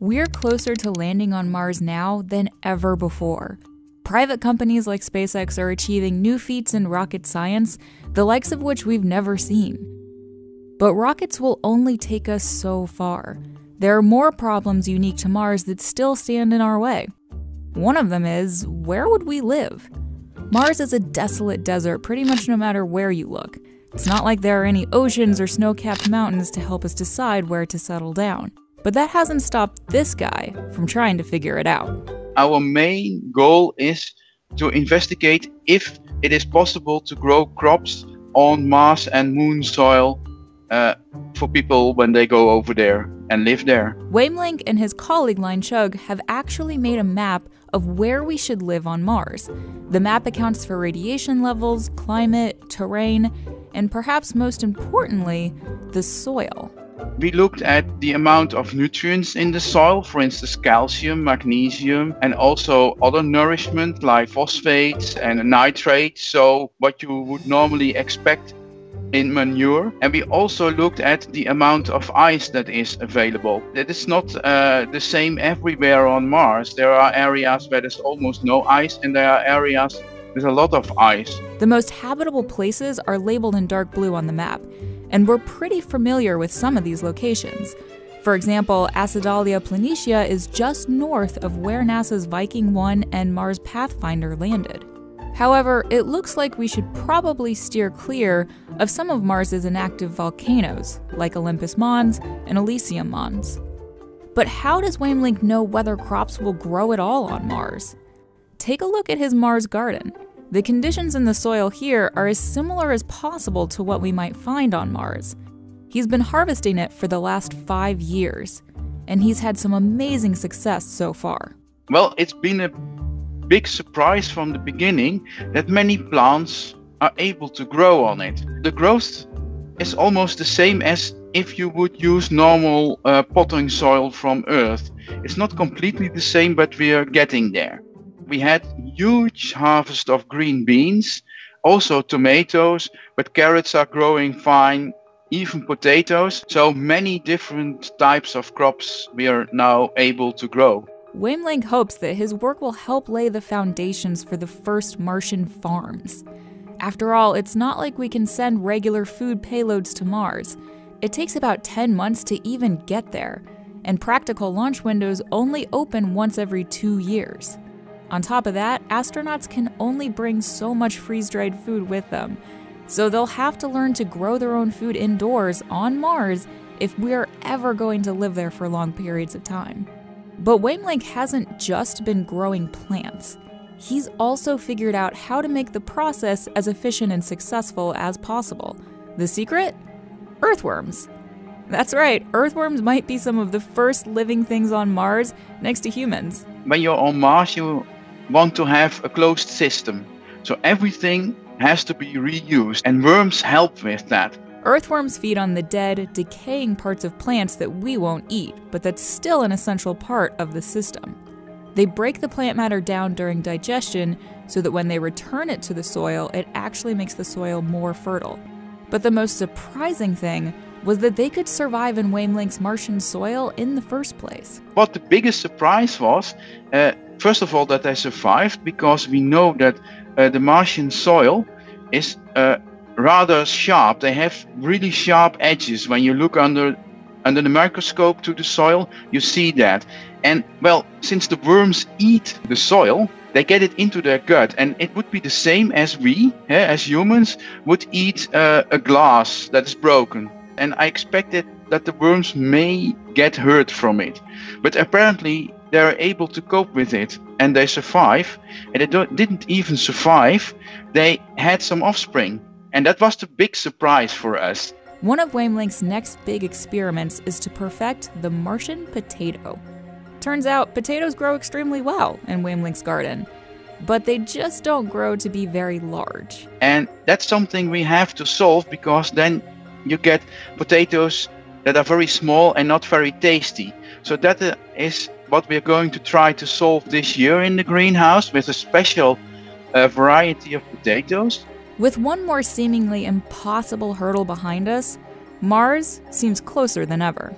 We're closer to landing on Mars now than ever before. Private companies like SpaceX are achieving new feats in rocket science, the likes of which we've never seen. But rockets will only take us so far. There are more problems unique to Mars that still stand in our way. One of them is where would we live? Mars is a desolate desert pretty much no matter where you look. It's not like there are any oceans or snow capped mountains to help us decide where to settle down. But that hasn't stopped this guy from trying to figure it out. Our main goal is to investigate if it is possible to grow crops on Mars and Moon soil uh, for people when they go over there and live there. Wamelink and his colleague Line Chug have actually made a map of where we should live on Mars. The map accounts for radiation levels, climate, terrain, and perhaps most importantly, the soil. We looked at the amount of nutrients in the soil, for instance, calcium, magnesium, and also other nourishment like phosphates and nitrates. So, what you would normally expect in manure. And we also looked at the amount of ice that is available. That is not uh, the same everywhere on Mars. There are areas where there's almost no ice, and there are areas with a lot of ice. The most habitable places are labeled in dark blue on the map and we're pretty familiar with some of these locations. For example, Acidalia planitia is just north of where NASA's Viking 1 and Mars Pathfinder landed. However, it looks like we should probably steer clear of some of Mars's inactive volcanoes, like Olympus Mons and Elysium Mons. But how does Wamelink know whether crops will grow at all on Mars? Take a look at his Mars garden. The conditions in the soil here are as similar as possible to what we might find on Mars. He's been harvesting it for the last five years, and he's had some amazing success so far. Well, it's been a big surprise from the beginning that many plants are able to grow on it. The growth is almost the same as if you would use normal uh, potting soil from Earth. It's not completely the same, but we are getting there we had huge harvest of green beans, also tomatoes, but carrots are growing fine, even potatoes. So many different types of crops we are now able to grow. Wamelink hopes that his work will help lay the foundations for the first Martian farms. After all, it's not like we can send regular food payloads to Mars. It takes about 10 months to even get there, and practical launch windows only open once every two years. On top of that, astronauts can only bring so much freeze dried food with them, so they'll have to learn to grow their own food indoors on Mars if we're ever going to live there for long periods of time. But Wamelink hasn't just been growing plants. He's also figured out how to make the process as efficient and successful as possible. The secret? Earthworms. That's right, earthworms might be some of the first living things on Mars next to humans. When you're on Mars, you want to have a closed system. So everything has to be reused, and worms help with that. Earthworms feed on the dead, decaying parts of plants that we won't eat, but that's still an essential part of the system. They break the plant matter down during digestion so that when they return it to the soil, it actually makes the soil more fertile. But the most surprising thing was that they could survive in Wamelink's Martian soil in the first place. What the biggest surprise was, uh, First of all, that they survived because we know that uh, the Martian soil is uh, rather sharp. They have really sharp edges. When you look under under the microscope to the soil, you see that. And well, since the worms eat the soil, they get it into their gut, and it would be the same as we, eh, as humans, would eat uh, a glass that is broken. And I expected that the worms may get hurt from it, but apparently they're able to cope with it and they survive. And they didn't even survive, they had some offspring. And that was the big surprise for us. One of Wamelink's next big experiments is to perfect the Martian potato. Turns out potatoes grow extremely well in Wamelink's garden, but they just don't grow to be very large. And that's something we have to solve because then you get potatoes that are very small and not very tasty. So that uh, is what we're going to try to solve this year in the greenhouse with a special uh, variety of potatoes. With one more seemingly impossible hurdle behind us, Mars seems closer than ever.